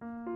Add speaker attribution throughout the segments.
Speaker 1: あ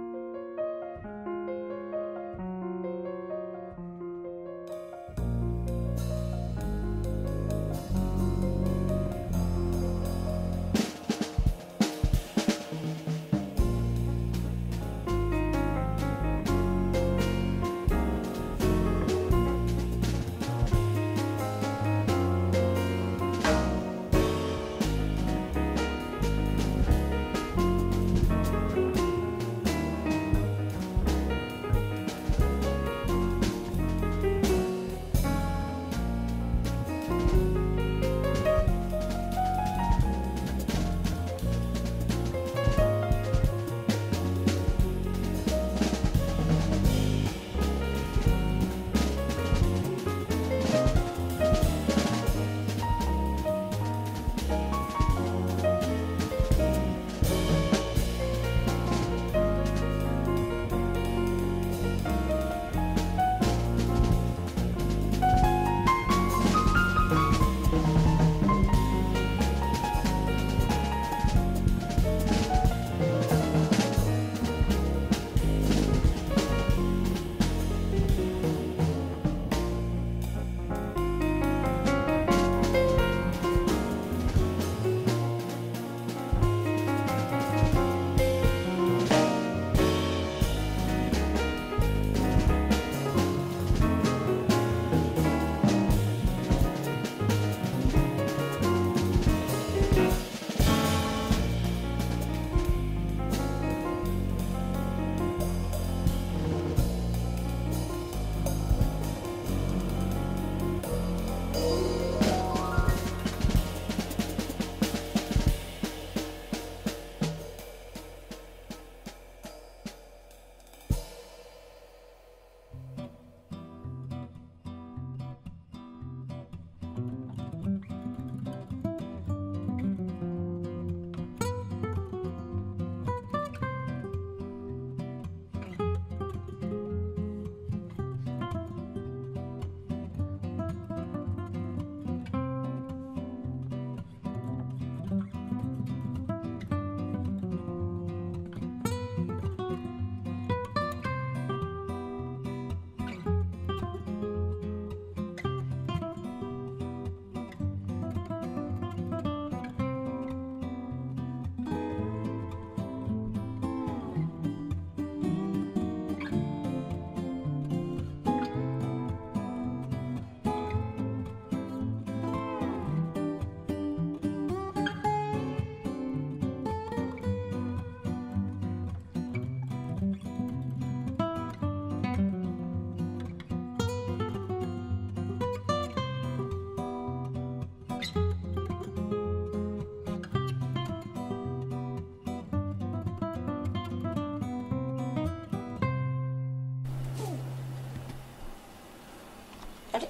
Speaker 1: れ。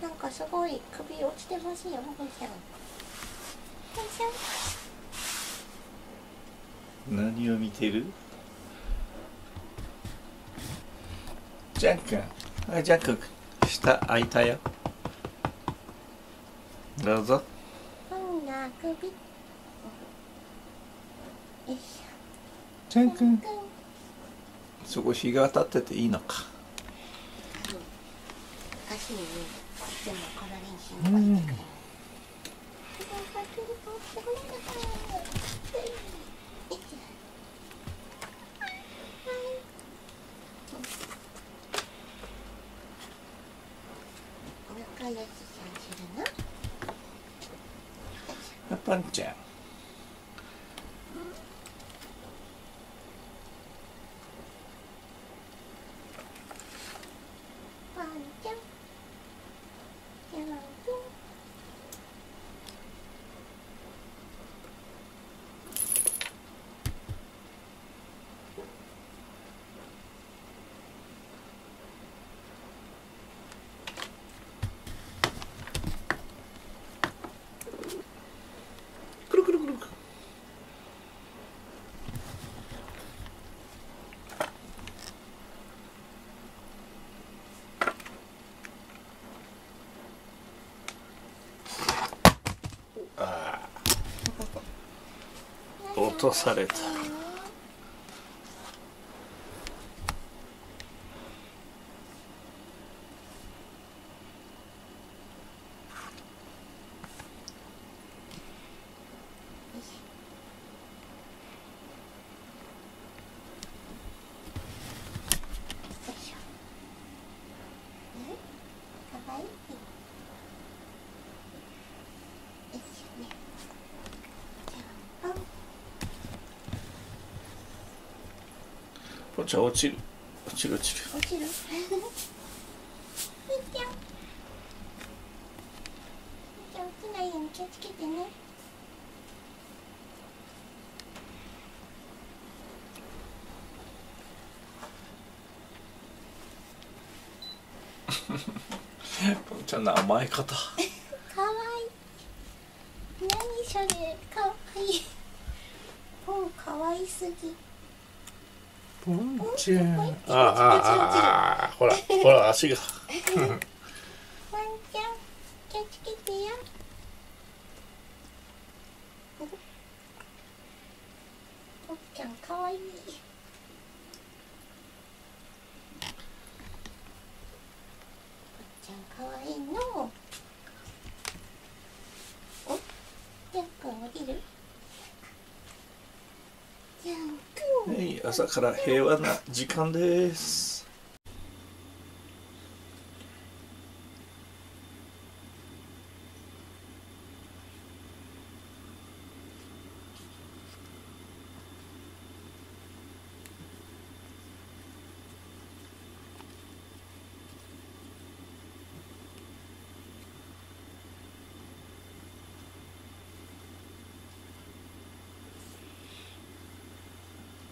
Speaker 1: なんかすごい首落ちてますよもぐちゃん。よいしょ
Speaker 2: 何を見てる？ジャン君。あジャン君。下開いたよ。どうぞ。
Speaker 1: ほんな首？よいし
Speaker 2: ジャン
Speaker 1: ょ
Speaker 2: 君。そこ日が当たってていいのか
Speaker 1: 足にねいつもこの練習とかしてくれる仲良しさんするの
Speaker 2: あパンちゃん。とされた ちゃん落ちる。落ちる落ちる。
Speaker 1: 落ちる？落ちないように気をつけてね
Speaker 2: ちゃんの甘え方
Speaker 1: かわいい何それかわいいポンかわいすぎ
Speaker 2: ポンちゃんあああああほらほら足が。
Speaker 1: ワンちゃん気をつけてよポンちゃんかわいい。ちゃんかわいいの。おジャン君降りるジャン君
Speaker 2: はい朝から平和な時間です。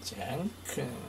Speaker 2: じゃんくん